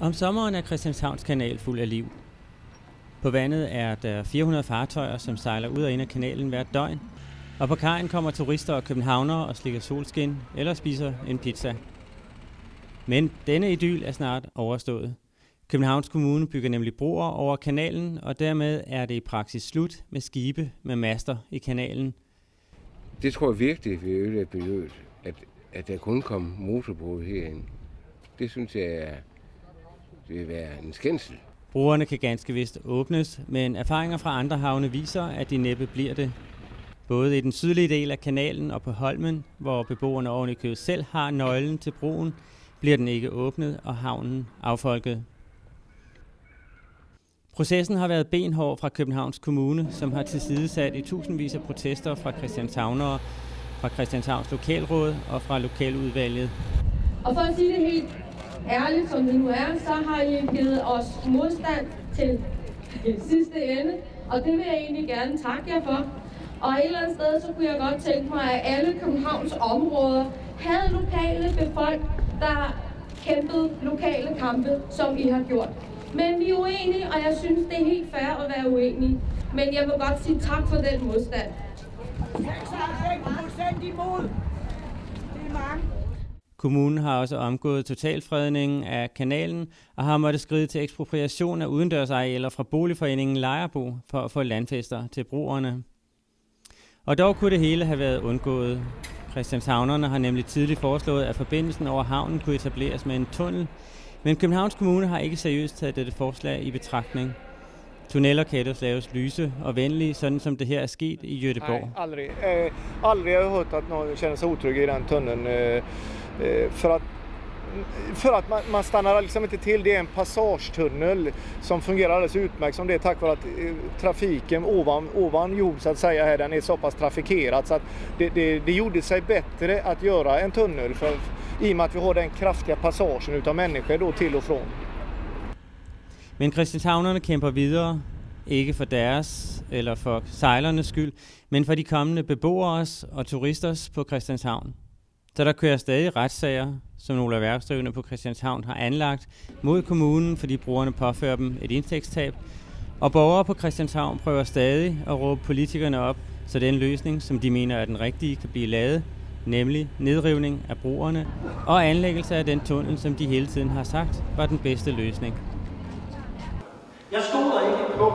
Om sommeren er Christianshavns kanal fuld af liv. På vandet er der 400 fartøjer, som sejler ud og ind af kanalen hvert døgn. Og på kajen kommer turister og københavnere og slikker solskin eller spiser en pizza. Men denne idyl er snart overstået. Københavns Kommune bygger nemlig broer over kanalen, og dermed er det i praksis slut med skibe med master i kanalen. Det tror jeg virkelig vil ødelægge miljøet, at, at der kun kom motorbåde herind. Det synes jeg er, vil være en skændsel. Broerne kan ganske vist åbnes, men erfaringer fra andre havne viser, at de næppe bliver det. Både i den sydlige del af kanalen og på Holmen, hvor beboerne oven i købet selv har nøglen til broen, bliver den ikke åbnet og havnen affolket. Processen har været benhård fra Københavns Kommune, som har tilsidesat i tusindvis af protester fra Christianshavnere, fra Christianshavns Lokalråd og fra Lokaludvalget. Og for at sige det helt ærligt, som det nu er, så har I givet os modstand til sidste ende, og det vil jeg egentlig gerne takke jer for. Og et eller andet sted, så kunne jeg godt tænke mig, at alle Københavns områder havde lokale befolk, der kæmpede lokale kampe, som I har gjort. Men vi er uenige, og jeg synes, det er helt fair at være uenige. Men jeg vil godt sige tak for den modstand. 96 imod. Det er mange. Kommunen har også omgået totalfredningen af kanalen og har måttet skride til ekspropriation af udendørsarealer fra boligforeningen Lejerbo for at få landfester til broerne. Og dog kunne det hele have været undgået. Christianshavnerne har nemlig tidligt foreslået, at forbindelsen over havnen kunne etableres med en tunnel, men Københavns Kommune har ikke seriøst taget dette forslag i betragtning. Tunneller kan ellers laves lyse og venlige, sådan som det her er sket i Göteborg. Nej, aldrig. Eh, aldrig har jeg hørt, at nogen kender sig utrygge i den tunnel. Eh, Eh, för att, för att man, man stannar liksom inte till. Det är en passagetunnel som fungerar alldeles utmärkt som det är tack vare att eh, trafiken ovan, ovan jord så att säga här, den är så pass trafikerad så att det, det, det gjorde sig bättre att göra en tunnel för, i och med att vi har den kraftiga passagen utav människor då till och från. Men Christianshavnerne kæmper videre, ikke for deres eller for sejlernes skyld, men for de kommende beboeres og turisters på Christianshavn. Så der kører stadig retssager, som nogle erhvervsdrivende på Christianshavn har anlagt mod kommunen, fordi brugerne påfører dem et indtægtstab. Og borgere på Christianshavn prøver stadig at råbe politikerne op, så den løsning, som de mener er den rigtige, kan blive lavet, nemlig nedrivning af broerne og anlæggelse af den tunnel, som de hele tiden har sagt var den bedste løsning. Jeg stoler ikke på,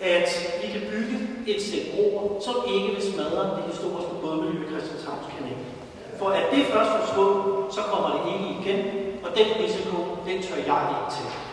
at vi kan bygge et sæt broer, som ikke vil smadre det historiske bådmiljø i Christianshavns kanal. For at det først forstået, så kommer det ikke igen, og den risiko, den tør jeg ikke til.